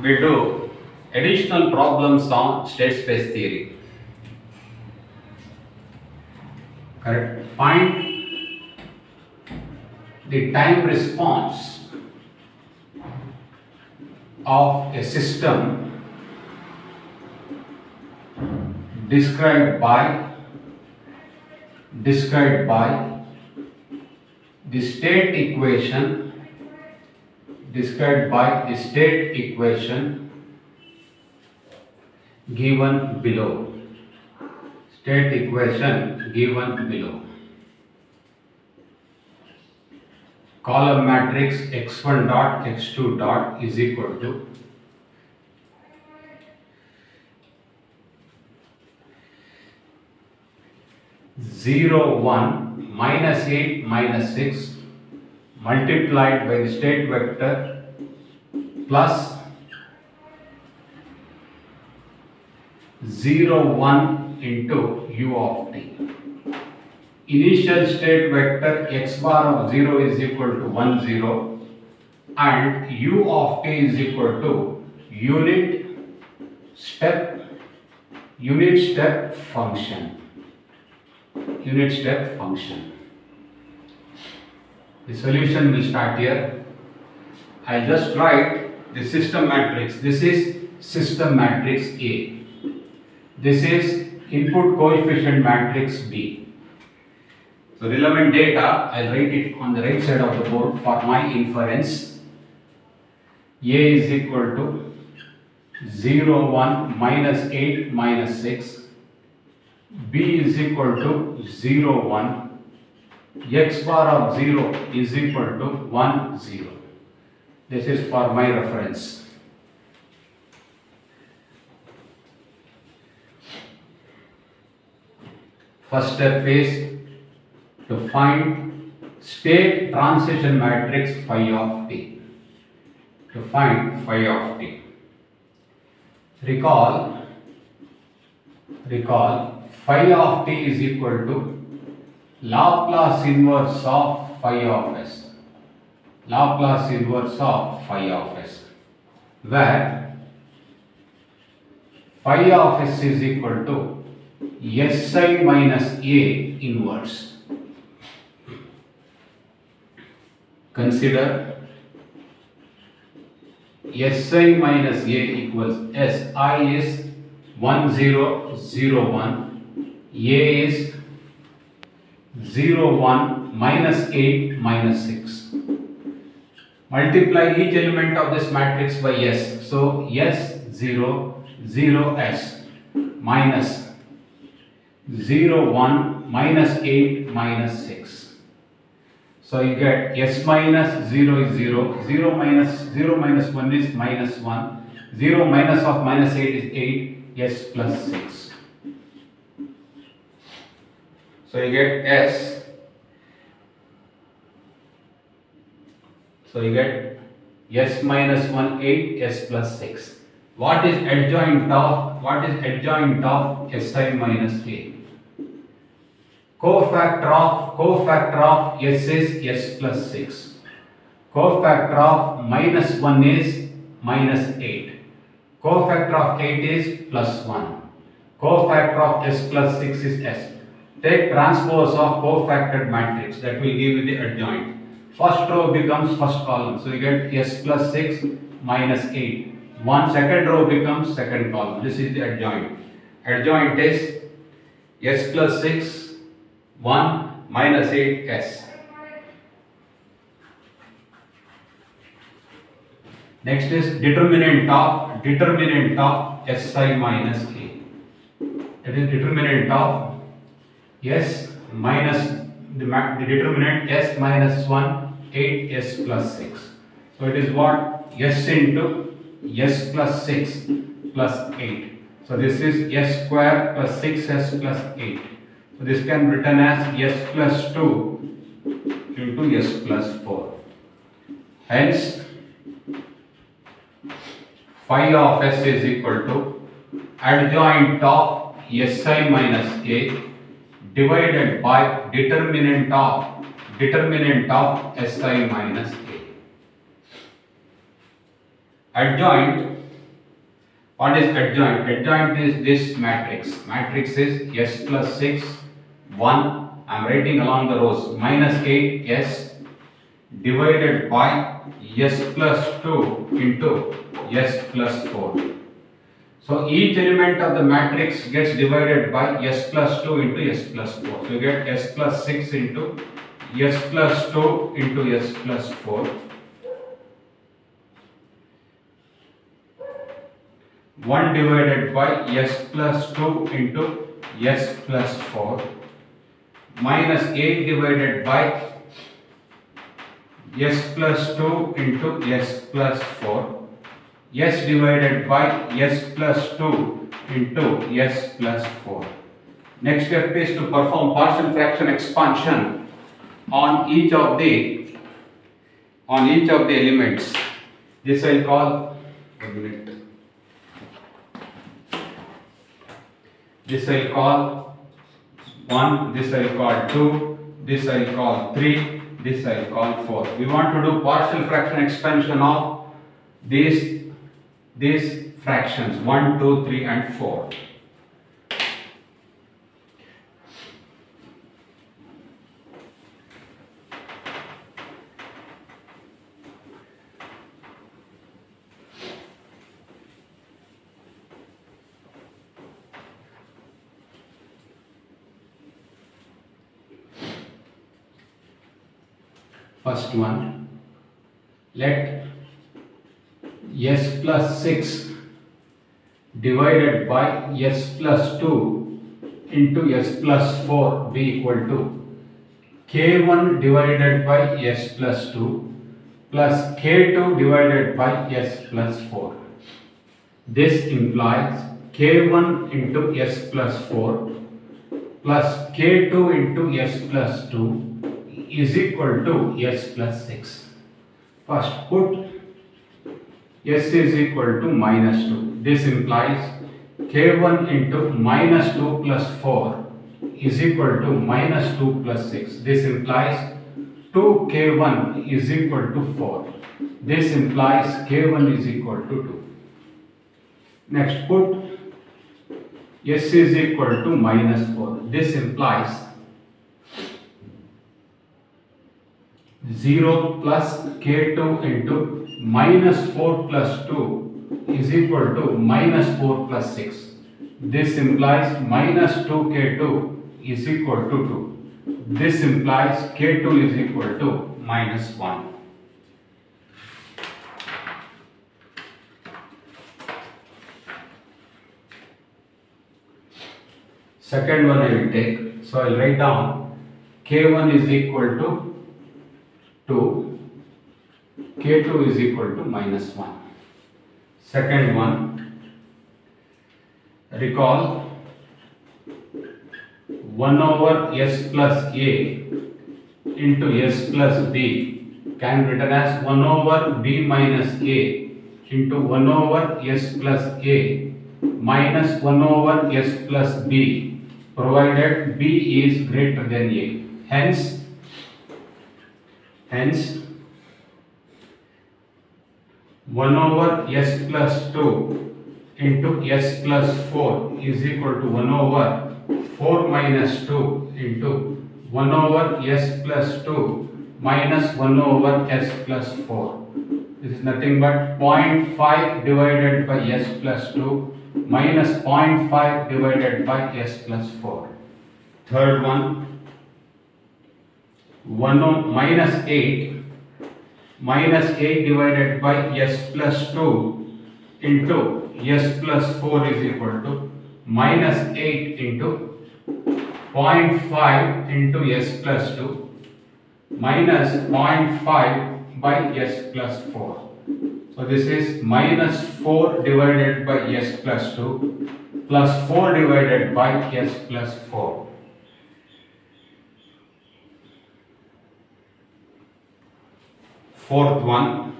we do additional problems on state space theory. Correct. Find the time response of a system described by described by the state equation described by state equation given below. State equation given below. Column matrix x1 dot x2 dot is equal to zero one minus eight minus six multiplied by the state vector plus 0 1 into u of t. Initial state vector x bar of 0 is equal to 1 0 and u of t is equal to unit step unit step function unit step function. The solution will start here. I'll just write the system matrix. This is system matrix A. This is input coefficient matrix B. So relevant data, I'll write it on the right side of the board for my inference. A is equal to 0, 1, minus 8, minus 6. B is equal to 0, 1. X bar of 0 is equal to 1, 0. This is for my reference. First step is to find state transition matrix phi of t. To find phi of t. Recall, recall phi of t is equal to Laplace inverse of phi of s. Laplace inverse of phi of s. Where phi of s is equal to Si minus A inverse. Consider Si minus A equals Si is 1001, A is 0 1 minus 8 minus 6. Multiply each element of this matrix by S. So S 0 0 S minus 0 1 minus 8 minus 6. So you get S minus 0 is 0, 0 minus 0 minus 1 is minus 1, 0 minus of minus 8 is 8, S plus 6. So you get S. So you get S minus 1, 8, S plus 6. What is adjoint of, what is adjoint of Si minus A? Cofactor of, cofactor of S is S plus 6. Cofactor of minus 1 is minus 8. Cofactor of 8 is plus 1. Cofactor of S plus 6 is S. Take transpose of cofactored matrix that will give you the adjoint. First row becomes first column. So you get S plus 6 minus 8. One second row becomes second column. This is the adjoint. Adjoint is S plus 6 1 minus 8 S. Next is determinant of determinant of Si minus A. That is determinant of S minus the, the determinant S minus 1 8 S plus 6. So it is what S into S plus 6 plus 8. So this is S square plus 6S plus 8. So this can be written as S plus 2 into S plus 4. Hence, phi of S is equal to adjoint of Si minus divided by determinant of determinant of Si minus A. Adjoint What is adjoint? Adjoint is this matrix. Matrix is S plus 6, 1. I am writing along the rows. Minus 8 S divided by S plus 2 into S plus 4. So each element of the matrix gets divided by S plus 2 into S plus 4. So you get S plus 6 into S plus 2 into S plus 4. 1 divided by s plus 2 into s plus 4 minus 8 divided by s plus 2 into s plus 4 s divided by s plus 2 into s plus 4. Next step is to perform partial fraction expansion on each of the on each of the elements. This I call one this I'll call 1, this I'll call 2, this I'll call 3, this I'll call 4. We want to do partial fraction expansion of these, these fractions 1, 2, 3 and 4. First one, let s plus 6 by s plus 2 into s plus 4 be equal to k1 divided by s plus 2 plus k2 divided by s plus 4. This implies k1 into s plus 4 plus k2 into s plus 2 is equal to s plus 6. First put s is equal to minus 2. This implies k1 into minus 2 plus 4 is equal to minus 2 plus 6. This implies 2k1 is equal to 4. This implies k1 is equal to 2. Next put s is equal to minus 4. This implies 0 plus k2 into minus 4 plus 2 is equal to minus 4 plus 6. This implies minus 2k2 is equal to 2. This implies k2 is equal to minus 1. Second one I will take. So I will write down k1 is equal to 2, K2 is equal to minus 1. Second one, recall 1 over S plus A into S plus B can be written as 1 over B minus A into 1 over S plus A minus 1 over S plus B provided B is greater than A. Hence, Hence, 1 over s plus 2 into s plus 4 is equal to 1 over 4 minus 2 into 1 over s plus 2 minus 1 over s plus 4. This is nothing but 0.5 divided by s plus 2 minus 0.5 divided by s plus 4. Third one 1 minus 8 minus 8 divided by s plus 2 into s plus 4 is equal to minus 8 into 0.5 into s plus 2 minus 0.5 by s plus 4. So this is minus 4 divided by s plus 2 plus 4 divided by s plus 4. Fourth one.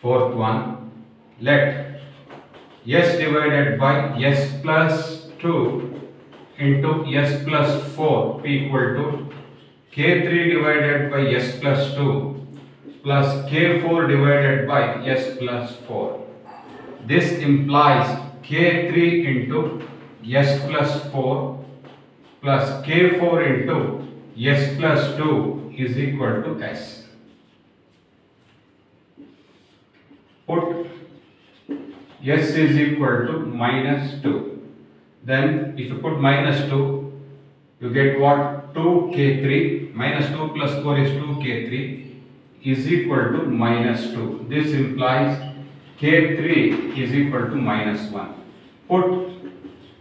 Fourth one. Let s divided by s plus 2 into s plus 4 p equal to k3 divided by s plus 2 plus k4 divided by s plus 4 This implies K3 into S plus 4 plus K4 into S plus 2 is equal to S. Put S is equal to minus 2. Then if you put minus 2, you get what? 2K3 minus 2 plus 4 is 2K3 is equal to minus 2. This implies K3 is equal to minus 1. Put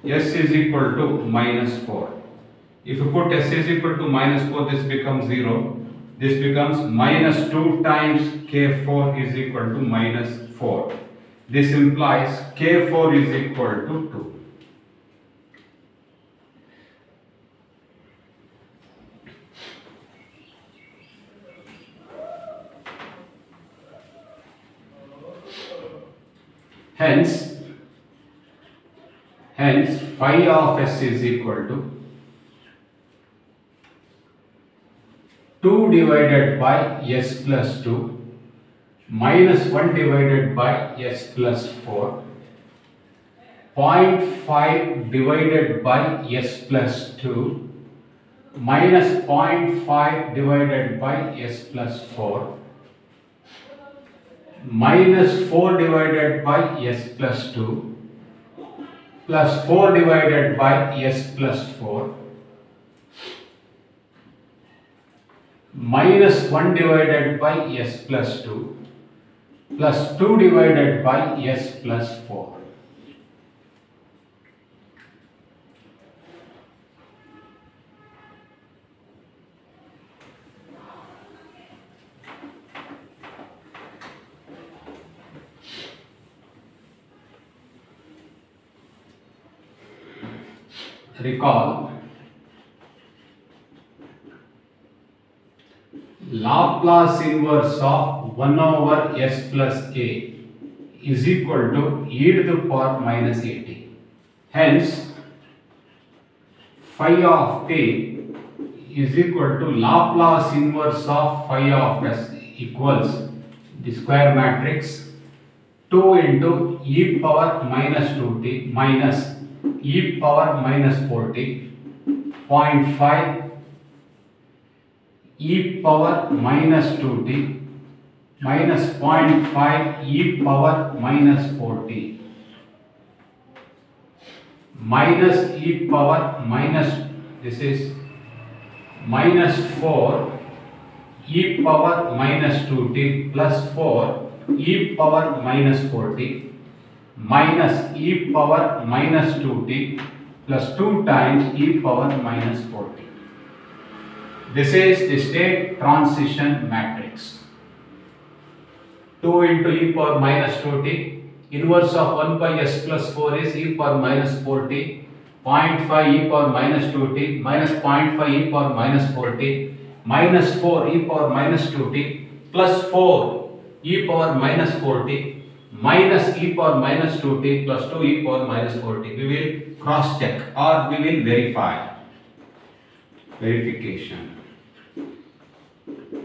S is equal to minus 4. If you put S is equal to minus 4, this becomes 0. This becomes minus 2 times K4 is equal to minus 4. This implies K4 is equal to 2. Hence, hence phi of s is equal to 2 divided by s plus 2 minus 1 divided by s plus 4 0.5 divided by s plus 2 minus 0.5 divided by s plus 4 minus 4 divided by s plus 2 plus 4 divided by s plus 4 minus 1 divided by s plus 2 plus 2 divided by s plus 4. recall Laplace inverse of 1 over s plus k is equal to e to the power minus at. Hence, phi of t is equal to Laplace inverse of phi of s equals the square matrix 2 into e power minus 2t minus e power minus 40 0.5 e power minus 2t minus 0.5 e power minus 4t minus e power minus this is minus 4 e power minus 2t plus 4 e power minus 40 minus e power minus 2t plus 2 times e power minus 40. This is the state transition matrix. 2 into e power minus 2t, inverse of 1 by s plus 4 is e power minus 40, 0.5 e power minus 2t minus 0.5 e power minus 40 minus 4 e power minus 2t plus 4 e power minus 40 minus e power minus 2t plus 2 e power minus 4t. We will cross check or we will verify. Verification.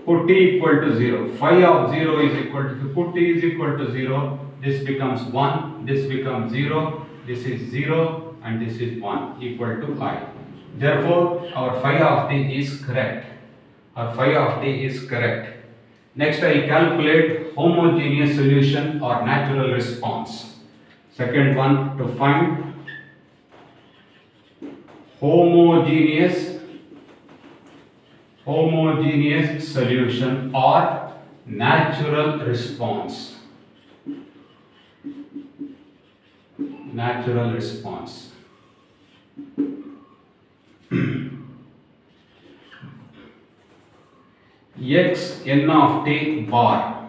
Put t equal to 0. Phi of 0 is equal to, put t is equal to 0, this becomes 1, this becomes 0, this is 0 and this is 1 equal to phi. Therefore, our phi of t is correct. Our phi of t is correct. Next I calculate homogeneous solution or natural response. Second one to find homogeneous homogeneous solution or natural response. Natural response. x n of t bar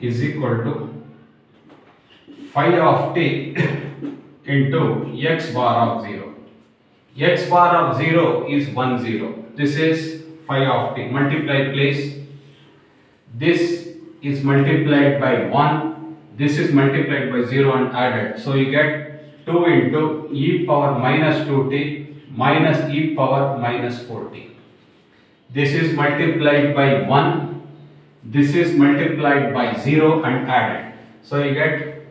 is equal to phi of t into x bar of 0. x bar of 0 is 1 0. This is phi of t. Multiply place. This is multiplied by 1. This is multiplied by 0 and added. So you get 2 into e power minus 2t minus e power minus 4t. This is multiplied by 1. This is multiplied by 0 and added. So you get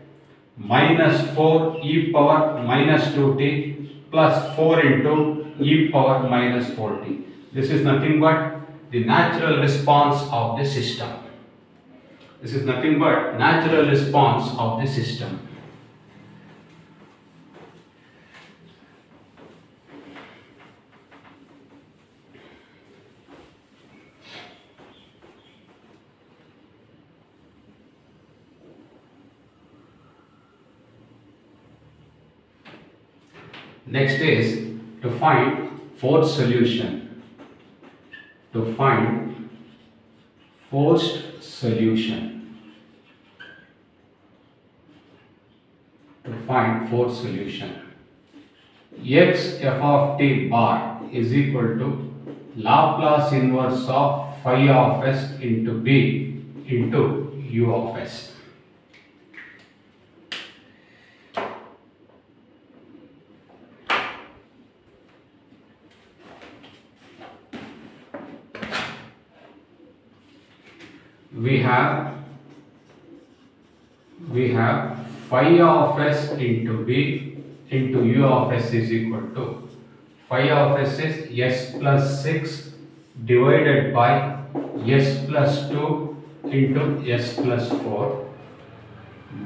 minus 4 e power minus 2t plus 4 into e power minus 4t. This is nothing but the natural response of the system. This is nothing but natural response of the system. Next is to find fourth solution. To find forced solution. To find forced solution. x f of t bar is equal to Laplace inverse of phi of s into b into u of s. we have we have phi of s into b into u of s is equal to phi of s is s plus 6 divided by s plus 2 into s plus 4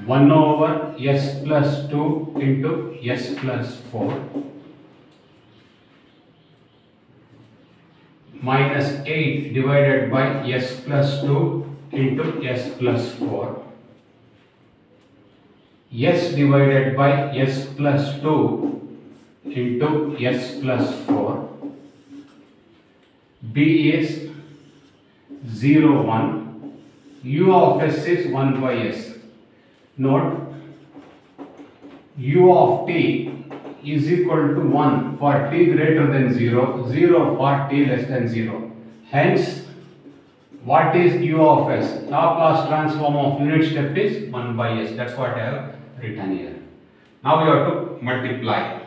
1 over s plus 2 into s plus 4 minus 8 divided by s plus 2 into s plus 4 s divided by s plus 2 into s plus 4 b is 0 1 u of s is 1 by s. Note u of t is equal to 1 for t greater than 0 0 for t less than 0 hence what is u of s? Laplace transform of unit step is 1 by s. That's what I have written here. Now we have to multiply.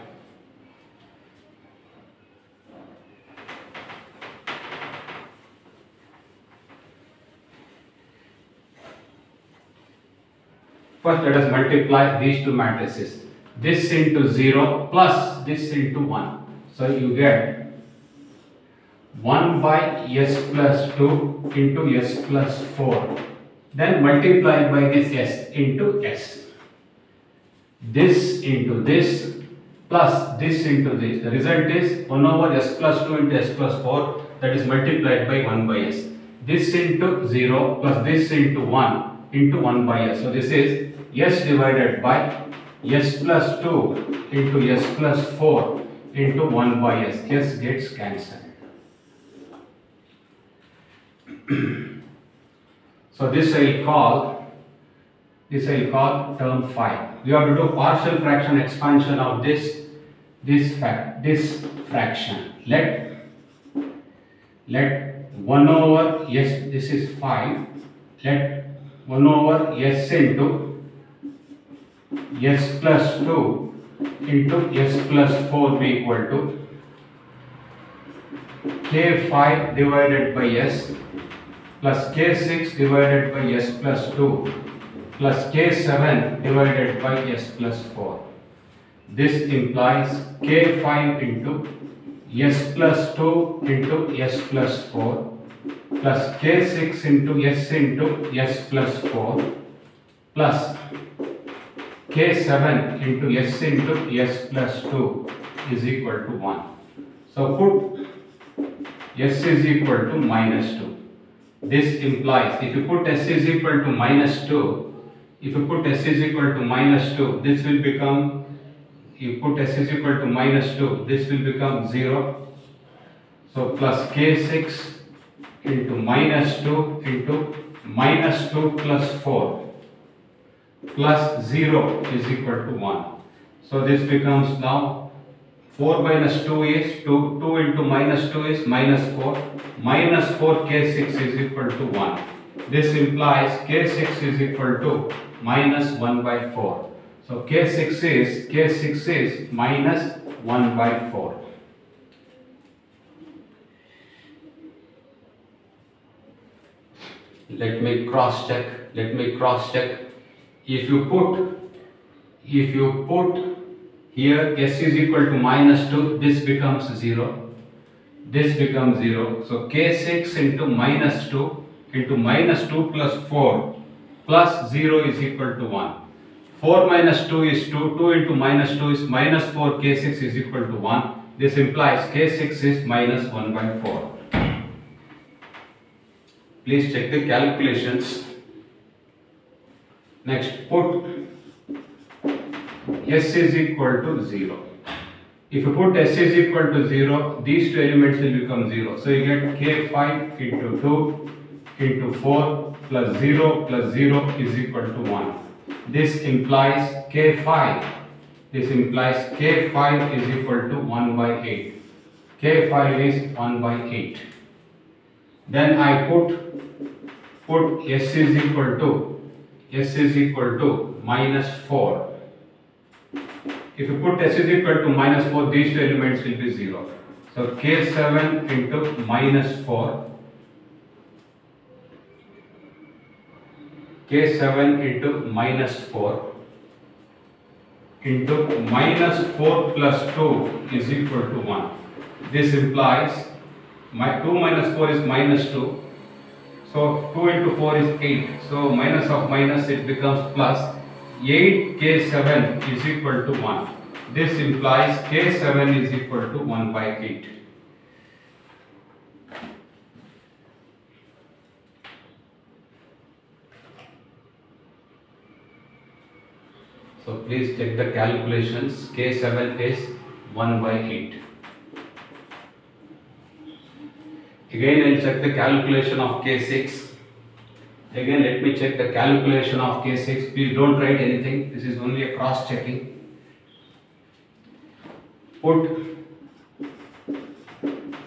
First let us multiply these two matrices. This into 0 plus this into 1. So you get 1 by s plus 2 into s plus 4 then multiply by this s into s. This into this plus this into this. The result is 1 over s plus 2 into s plus 4 that is multiplied by 1 by s. This into 0 plus this into 1 into 1 by s. So this is s divided by s plus 2 into s plus 4 into 1 by s. S gets cancelled so this I will call, this I will call term 5. We have to do partial fraction expansion of this, this fact, this fraction. Let, let 1 over, yes, this is 5. Let 1 over s into s plus 2 into s plus 4 be equal to k5 divided by s plus k6 divided by s plus 2 plus k7 divided by s plus 4. This implies k5 into s plus 2 into s plus 4 plus k6 into s into s plus 4 plus k7 into s into s plus 2 is equal to 1. So put s is equal to minus 2. This implies if you put s is equal to minus 2, if you put s is equal to minus 2, this will become, you put s is equal to minus 2, this will become 0. So plus k6 into minus 2 into minus 2 plus 4 plus 0 is equal to 1. So this becomes now 4 minus 2 is 2, 2 into minus 2 is minus 4, minus 4 k6 is equal to 1. This implies k6 is equal to minus 1 by 4. So k6 is, k6 is minus 1 by 4. Let me cross check, let me cross check. If you put if you put here s is equal to minus 2 this becomes 0 this becomes 0 so k6 into minus 2 into minus 2 plus 4 plus 0 is equal to 1 4 minus 2 is 2 2 into minus 2 is minus 4 k6 is equal to 1 this implies k6 is minus 1 by 4 please check the calculations. Next put s is equal to 0. If you put s is equal to 0, these two elements will become 0. So you get k5 into 2 into 4 plus 0 plus 0 is equal to 1. This implies k5. This implies k5 is equal to 1 by 8. k5 is 1 by 8. Then I put put s is equal to s is equal to minus 4 if you put s is equal to minus 4, these two elements will be 0. So k7 into minus 4, k7 into minus 4 into minus 4 plus 2 is equal to 1. This implies my 2 minus 4 is minus 2. So 2 into 4 is 8. So minus of minus it becomes plus 8k7 is equal to 1. This implies k7 is equal to 1 by 8. So please check the calculations. k7 is 1 by 8. Again I'll check the calculation of k6. Again, let me check the calculation of K6. Please don't write anything. This is only a cross checking. Put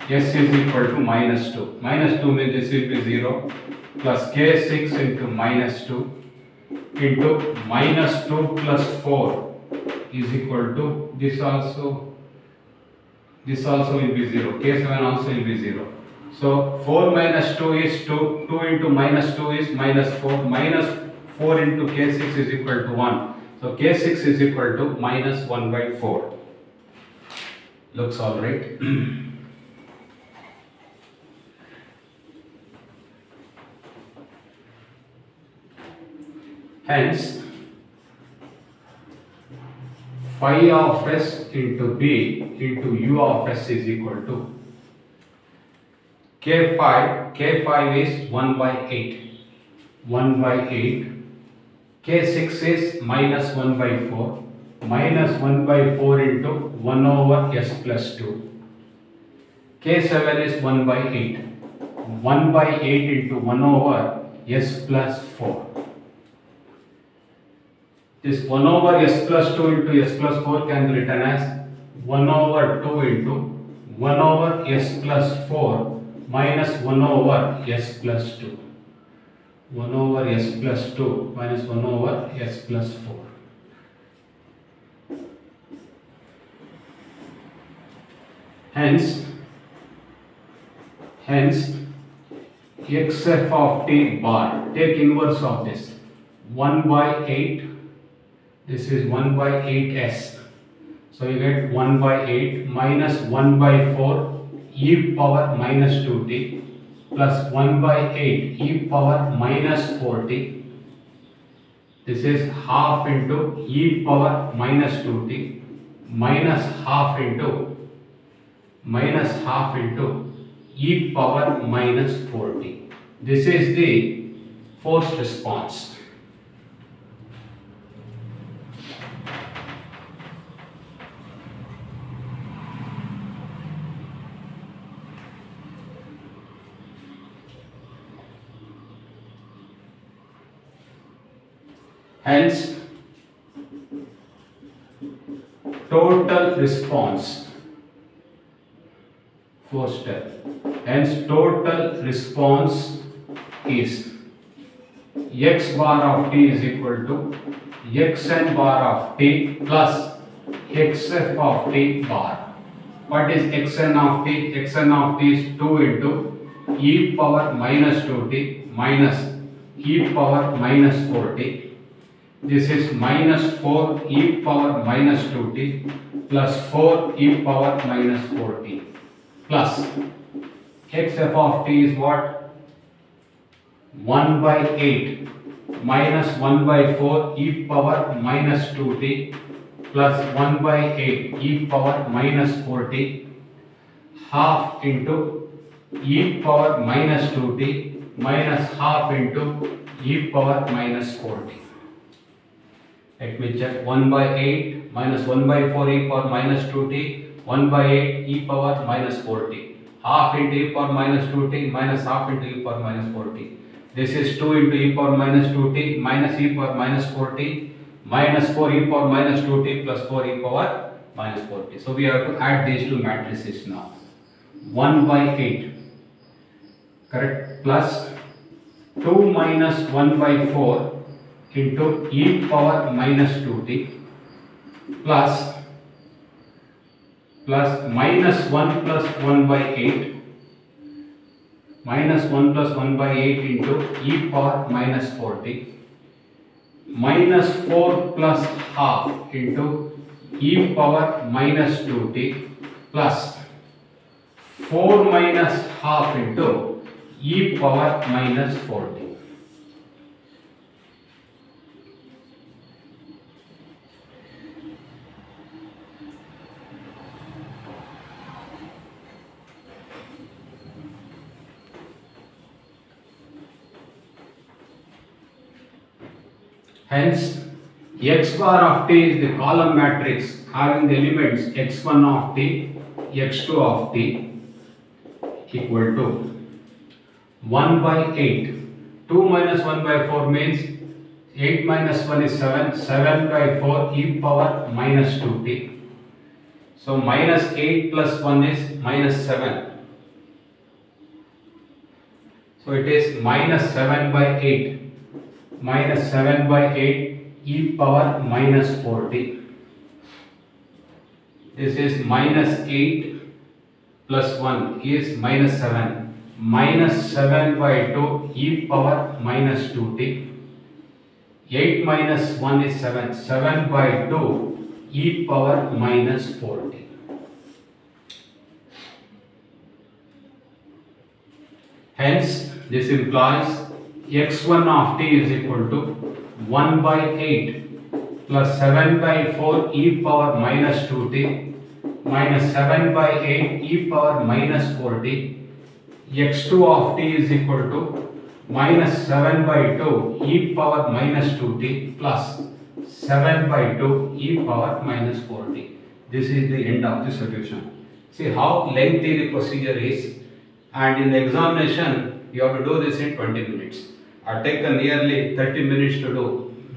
S is equal to minus 2. Minus 2 means this will be 0 plus K6 into minus 2 into minus 2 plus 4 is equal to this also this also will be 0. K7 also will be 0. So 4 minus 2 is 2, 2 into minus 2 is minus 4, minus 4 into K6 is equal to 1. So K6 is equal to minus 1 by 4. Looks alright. Hence, phi of s into b into u of s is equal to K5, K5 is 1 by 8, 1 by 8, K6 is minus 1 by 4, minus 1 by 4 into 1 over S plus 2, K7 is 1 by 8, 1 by 8 into 1 over S plus 4. This 1 over S plus 2 into S plus 4 can be written as 1 over 2 into 1 over S plus 4 minus 1 over s plus 2. 1 over s plus 2 minus 1 over s plus 4. Hence, hence xf of t bar, take inverse of this, 1 by 8, this is 1 by 8s. So you get 1 by 8 minus 1 by 4 e power minus 2t plus 1 by 8 e power minus 4t. This is half into e power minus 2t minus half into minus half into e power minus 4t. This is the forced response. Hence, total response first step. Hence, total response is x bar of t is equal to xn bar of t plus xf of t bar. What is xn of t? xn of t is 2 into e power minus 2t minus e power minus 4t this is minus 4 e power minus 2t plus 4 e power minus 4t plus x f of t is what 1 by 8 minus 1 by 4 e power minus 2t plus 1 by 8 e power minus 4t half into e power minus 2t minus half into e power minus 4t. Let me check 1 by 8 minus 1 by 4 e power minus 2t 1 by 8 e power minus 4t half into e power minus 2t minus half into e power minus 4t. This is 2 into e power minus 2t minus e power minus 4t minus 4 e power minus 2t plus 4 e power minus 4t. So we have to add these two matrices now. 1 by 8 correct plus 2 minus 1 by 4 into e power minus 2t plus plus minus 1 plus 1 by 8 minus 1 plus 1 by 8 into e power minus 4t minus 4 plus half into e power minus 2t plus 4 minus half into e power minus 4t. Hence, x bar of t is the column matrix having the elements x1 of t, x2 of t equal to 1 by 8. 2 minus 1 by 4 means 8 minus 1 is 7, 7 by 4 e power minus 2t. So minus 8 plus 1 is minus 7. So it is minus 7 by 8 minus 7 by 8 e power minus 4t. This is minus 8 plus 1 is minus 7 minus 7 by 2 e power minus 2t. 8 minus 1 is 7. 7 by 2 e power minus 4t. Hence, this implies x1 of t is equal to 1 by 8 plus 7 by 4 e power minus 2t minus 7 by 8 e power minus 4t x2 of t is equal to minus 7 by 2 e power minus 2t plus 7 by 2 e power minus 4t. This is the end of the solution. See how lengthy the procedure is and in the examination you have to do this in 20 minutes. I taken nearly 30 minutes to do.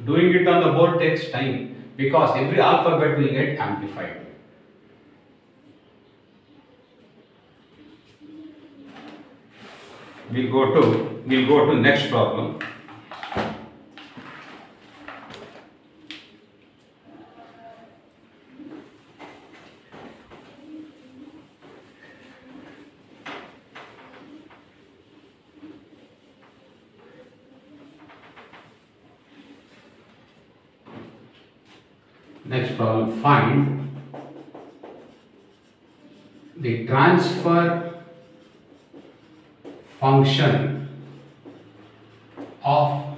Doing it on the board takes time because every alphabet will get amplified. we'll go to we'll go to next problem next problem find the transfer function of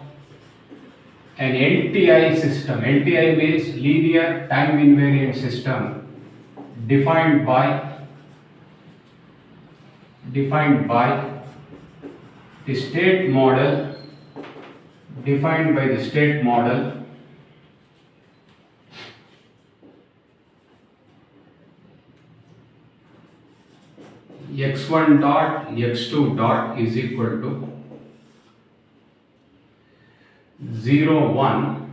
an LTI system. LTI means linear time invariant system defined by defined by the state model defined by the state model x1 dot x2 dot is equal to 0 1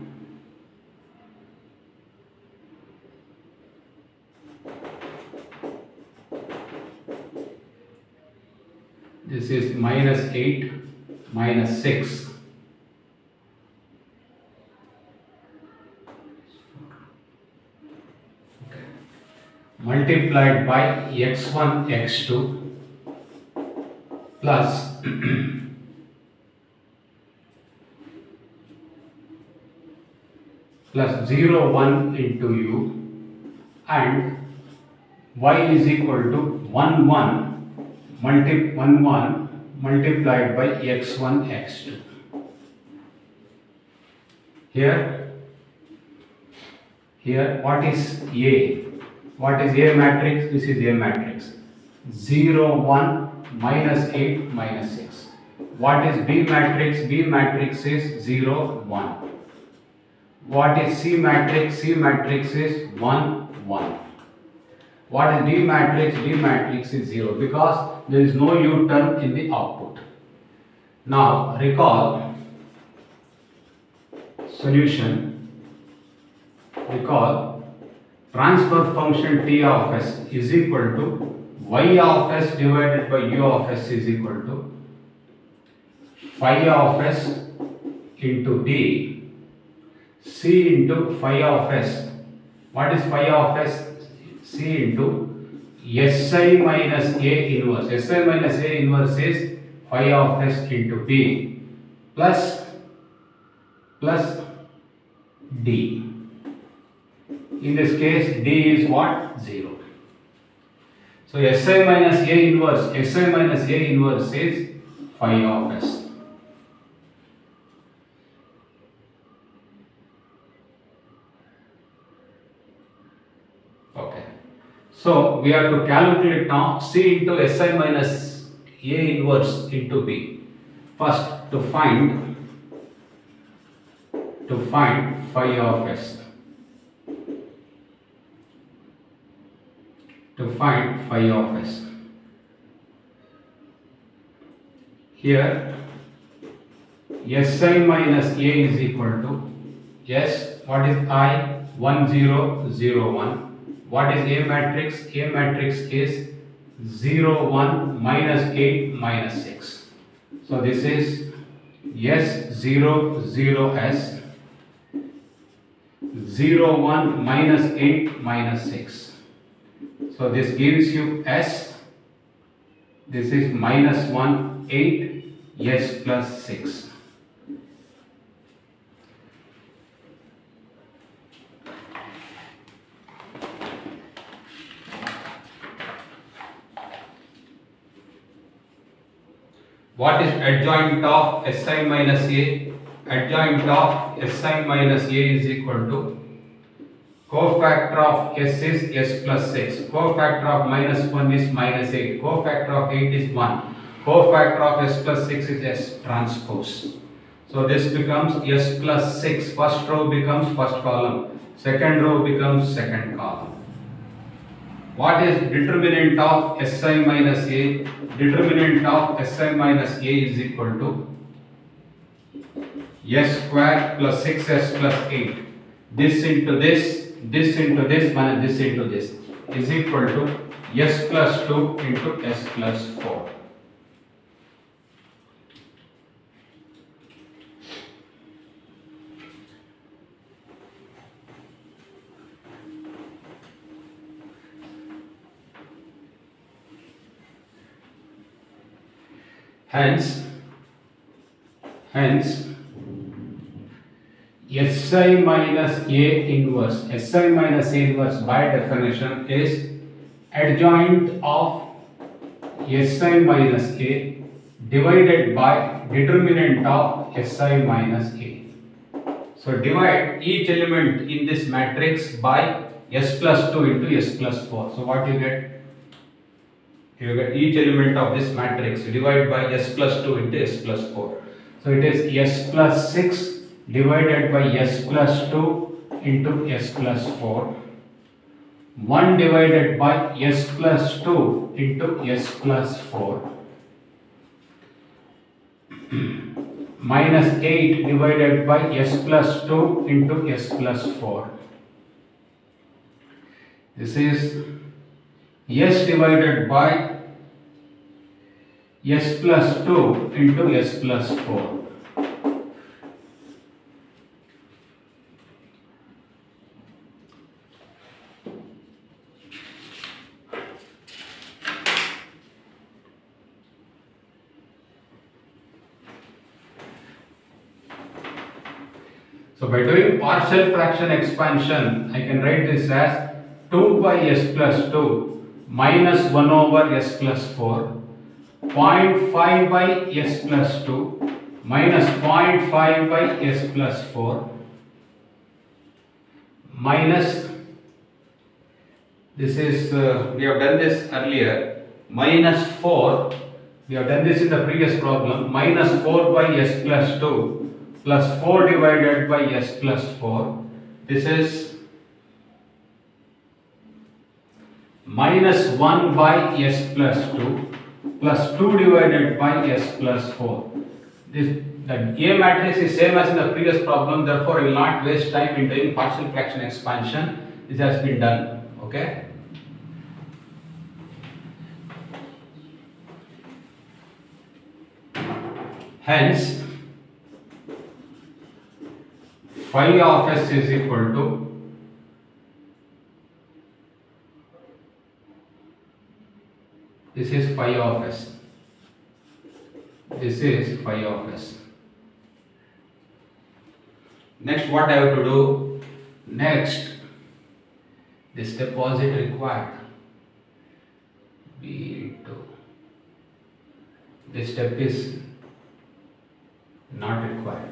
this is minus 8 minus 6 multiplied by x1 x2 plus plus 0 1 into u and y is equal to 1 1 multi 1 1 multiplied by x1 x2 here here what is a what is a matrix this is a matrix 0 1 minus 8 minus 6 what is b matrix b matrix is 0 1 what is C matrix? C matrix is 1, 1. What is D matrix? D matrix is 0 because there is no U term in the output. Now recall solution recall transfer function T of S is equal to Y of S divided by U of S is equal to phi of S into D C into phi of S. What is phi of S? C into Si minus A inverse. Si minus A inverse is phi of S into B plus plus D. In this case, D is what? 0. So Si minus A inverse, Si minus A inverse is phi of S. Okay. So we have to calculate now C into Si minus A inverse into B. First to find to find phi of S. To find phi of S. Here Si minus A is equal to S what is I 1001 what is A matrix? A matrix is 0, 1, minus 8, minus 6. So this is S 0, 0 S 0, 1, minus 8, minus 6. So this gives you S. This is minus 1, 8, S plus 6. What is adjoint of Si minus A? Adjoint of Si minus A is equal to cofactor of S is S plus 6. Cofactor of minus 1 is minus 8. Cofactor of 8 is 1. Cofactor of S plus 6 is S transpose. So this becomes S plus 6. First row becomes first column. Second row becomes second column. What is determinant of Si minus A? Determinant of Si minus A is equal to S square plus 6S plus 8. This into this, this into this, minus this into this is equal to S plus 2 into S plus 4. Hence, hence, Si minus A inverse, Si minus A inverse by definition is adjoint of Si minus A divided by determinant of Si minus A. So divide each element in this matrix by S plus 2 into S plus 4. So what you get? you get each element of this matrix divided by s plus 2 into s plus 4. So it is s plus 6 divided by s plus 2 into s plus 4. 1 divided by s plus 2 into s plus 4 minus 8 divided by s plus 2 into s plus 4. This is s divided by s plus 2 into s plus 4. So So by doing partial fraction expansion, I can write this as 2 by s plus 2 minus 1 over s plus 4, 0.5 by s plus 2 minus 0.5 by s plus 4 minus this is uh, we have done this earlier minus 4 we have done this in the previous problem minus 4 by s plus 2 plus 4 divided by s plus 4. This is minus 1 by s plus 2 plus 2 divided by s plus 4. This the A matrix is same as in the previous problem therefore I will not waste time in doing partial fraction expansion. This has been done. Okay. Hence, phi of s is equal to this is phi of s this is phi of s next what I have to do? Next this deposit required. B into this step is not required.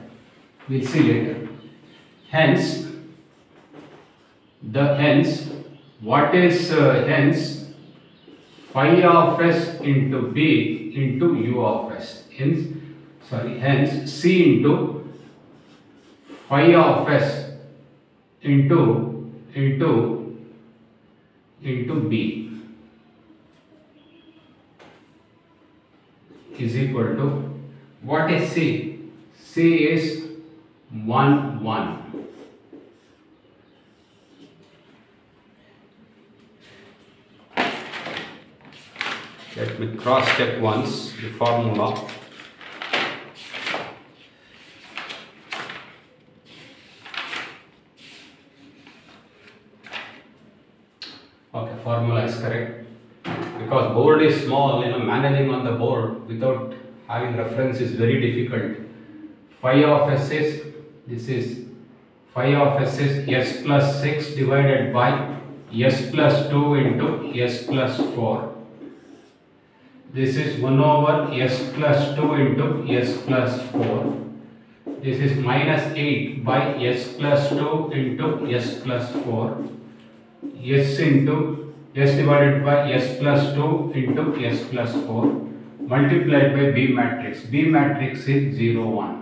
We'll see later Hence, the hence, what is uh, hence phi of s into b into u of s. Hence, sorry, hence c into phi of s into into into b is equal to what is c? c is 1 1 Let me cross check once the formula. Okay, formula is correct. Because board is small, you know, managing on the board without having reference is very difficult. Phi of s is, this is phi of s is s plus 6 divided by s plus 2 into s plus 4 this is 1 over s plus 2 into s plus 4. This is minus 8 by s plus 2 into s plus 4. s into s divided by s plus 2 into s plus 4 multiplied by B matrix. B matrix is 0, 1.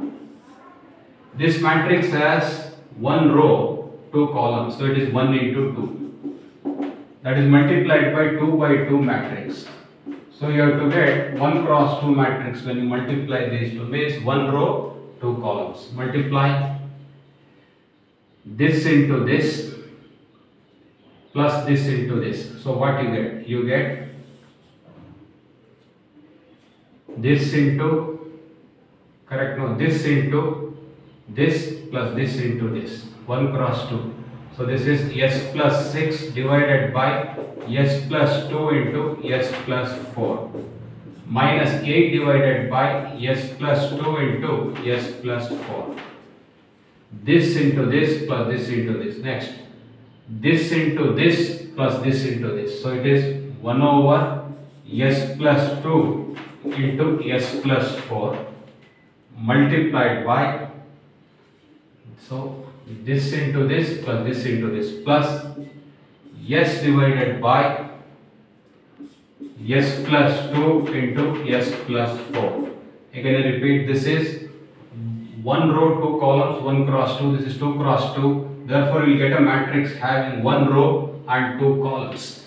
This matrix has one row, two columns, so it is 1 into 2. That is multiplied by 2 by 2 matrix. So you have to get 1 cross 2 matrix when you multiply these two means 1 row, 2 columns. Multiply this into this plus this into this. So what you get? You get this into, correct no, this into this plus this into this. 1 cross 2. So this is s plus 6 divided by s plus 2 into s plus 4 minus 8 divided by s plus 2 into s plus 4. This into this plus this into this. Next, this into this plus this into this. So it is 1 over s plus 2 into s plus 4 multiplied by so this into this plus this into this plus s divided by s plus 2 into s plus 4. Again I repeat this is 1 row 2 columns 1 cross 2 this is 2 cross 2 therefore you will get a matrix having 1 row and 2 columns.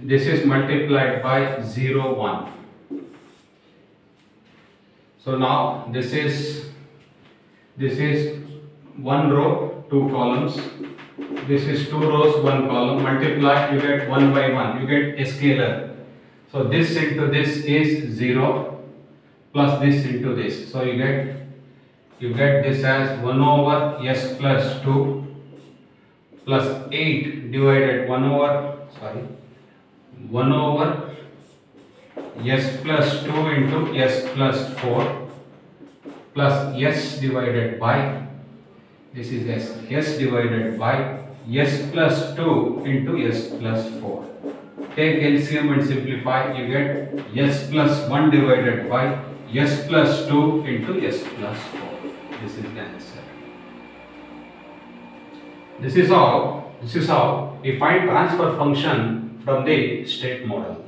This is multiplied by 0 1. So now this is this is one row, two columns. This is two rows, one column. Multiply, you get one by one. You get a scalar. So this into this is zero plus this into this. So you get you get this as 1 over s plus 2 plus 8 divided 1 over sorry 1 over s plus 2 into s plus 4 plus s divided by this is s s divided by s plus 2 into s plus 4 take LCM and simplify you get s plus 1 divided by s plus 2 into s plus 4 this is the answer. This is how this is how we find transfer function from the state model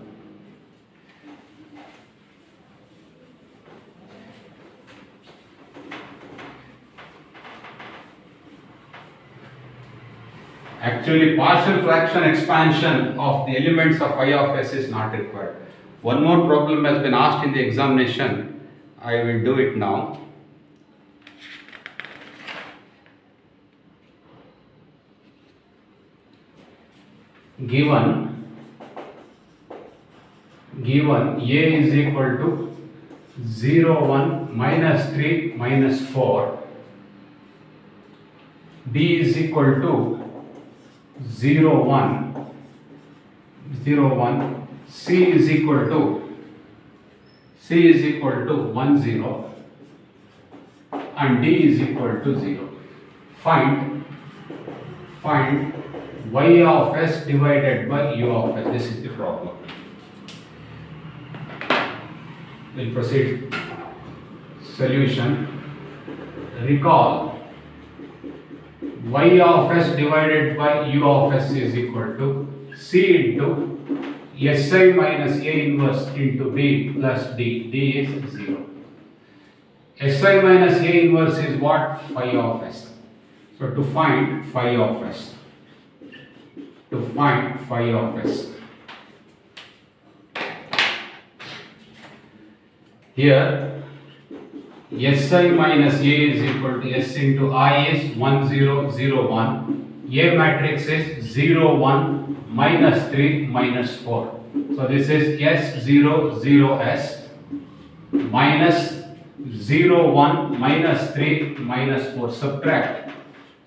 Actually, partial fraction expansion of the elements of phi of s is not required. One more problem has been asked in the examination. I will do it now. Given given a is equal to 0 1 minus 3 minus 4 b is equal to 0 1 0 1 c is equal to c is equal to 1 0 and d is equal to 0 find find y of s divided by u of s. This is the problem. We'll proceed. Solution. Recall y of s divided by u of s is equal to c into si minus a inverse into b plus d. d is 0. si minus a inverse is what? Phi of s. So to find phi of s. To find phi of s. Here Si minus A is equal to S into I is 1 0 0 1. A matrix is 0 1 minus 3 minus 4. So this is S 0 0 S minus 0 1 minus 3 minus 4. Subtract.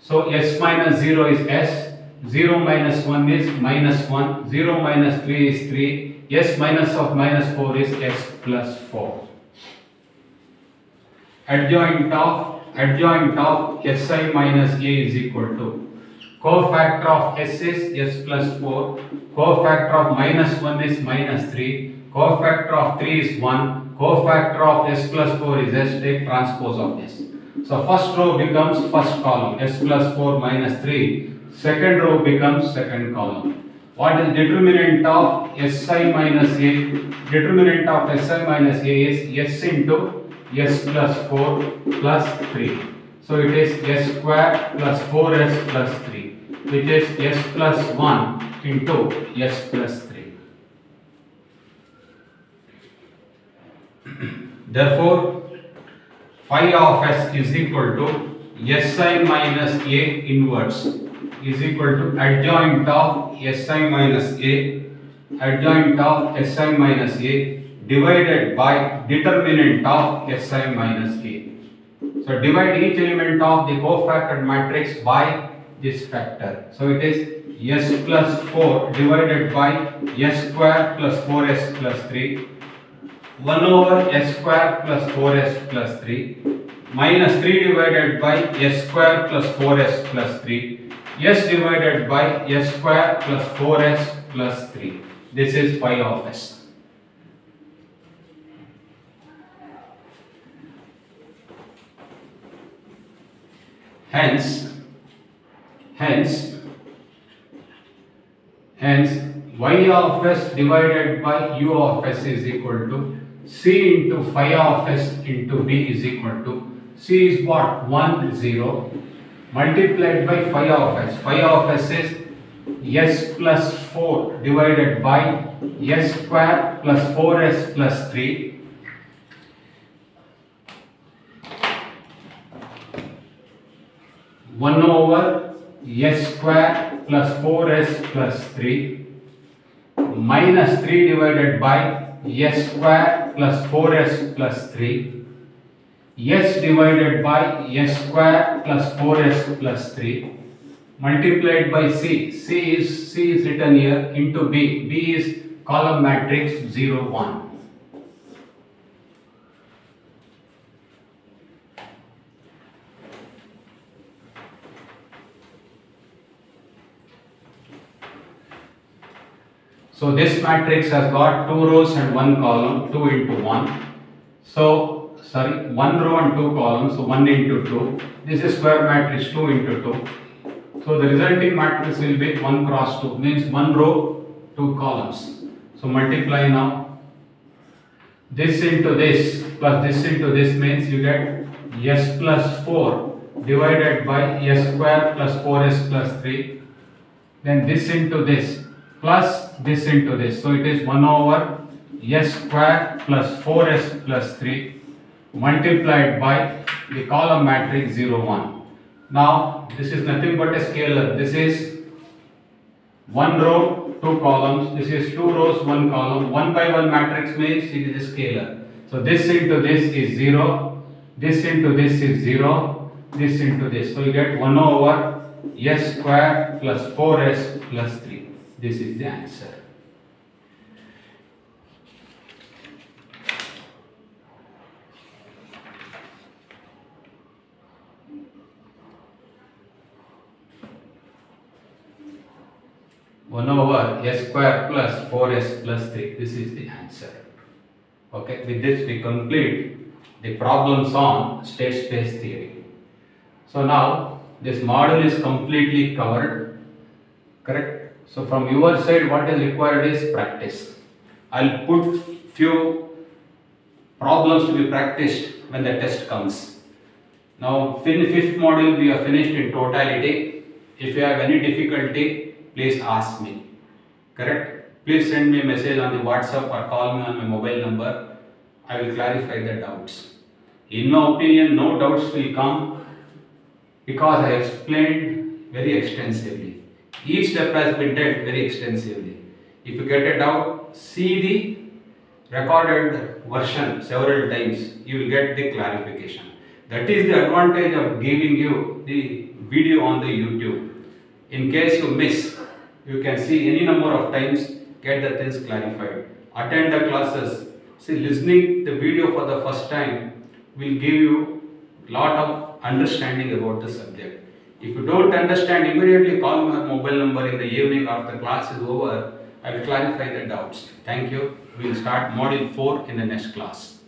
So S minus 0 is S. 0 minus 1 is minus 1. 0 minus 3 is 3. S minus of minus 4 is S plus 4 adjoint of adjoint of Si minus A is equal to cofactor of S is S plus 4, cofactor of minus 1 is minus 3, cofactor of 3 is 1, cofactor of S plus 4 is S, take transpose of S. So first row becomes first column, S plus 4 minus 3, second row becomes second column. What is determinant of Si minus A? Determinant of Si minus A is S into s plus 4 plus 3. So it is s square plus 4s plus 3 which is s plus 1 into s plus 3. Therefore, phi of s is equal to si minus a inverse is equal to adjoint of si minus a adjoint of si minus a divided by determinant of Si minus k. So divide each element of the cofactored matrix by this factor. So it is S plus 4 divided by S square plus 4S plus 3 1 over S square plus 4S plus 3 minus 3 divided by S square plus 4S plus 3 S divided by S square plus 4S plus 3. This is phi of S. Hence, hence, hence y of s divided by u of s is equal to c into phi of s into b is equal to c is what 1 0 multiplied by phi of s. Phi of s is s plus 4 divided by s square plus 4s plus 3 1 over s square plus 4s plus 3 minus 3 divided by s square plus 4s plus 3 s divided by s square plus 4s plus 3 multiplied by c. C is c is written here into b. B is column matrix 0 1 So this matrix has got two rows and one column, 2 into 1. So, sorry, one row and two columns, so 1 into 2. This is square matrix 2 into 2. So the resulting matrix will be 1 cross 2, means 1 row, 2 columns. So multiply now. This into this plus this into this means you get s plus 4 divided by s square plus 4s plus 3. Then this into this plus this into this. So it is 1 over s square plus 4s plus 3 multiplied by the column matrix 0 1. Now this is nothing but a scalar. This is one row, two columns. This is two rows, one column. One by one matrix means it is a scalar. So this into this is 0. This into this is 0. This into this. So you get 1 over s square plus 4s plus 3. This is the answer. One over s square plus 4s plus 3. This is the answer. Okay, with this we complete the problems on state space theory. So now this model is completely covered, correct? So from your side what is required is practice. I'll put few problems to be practiced when the test comes. Now fifth module we are finished in totality. If you have any difficulty, please ask me. Correct? Please send me a message on the WhatsApp or call me on my mobile number. I will clarify the doubts. In my opinion, no doubts will come because I explained very extensively. Each step has been dealt very extensively. If you get a doubt, see the recorded version several times. You will get the clarification. That is the advantage of giving you the video on the YouTube. In case you miss, you can see any number of times, get the things clarified. Attend the classes. See, listening the video for the first time will give you lot of understanding about the subject. If you don't understand, immediately call my mobile number in the evening after class is over. I will clarify the doubts. Thank you. We will start module 4 in the next class.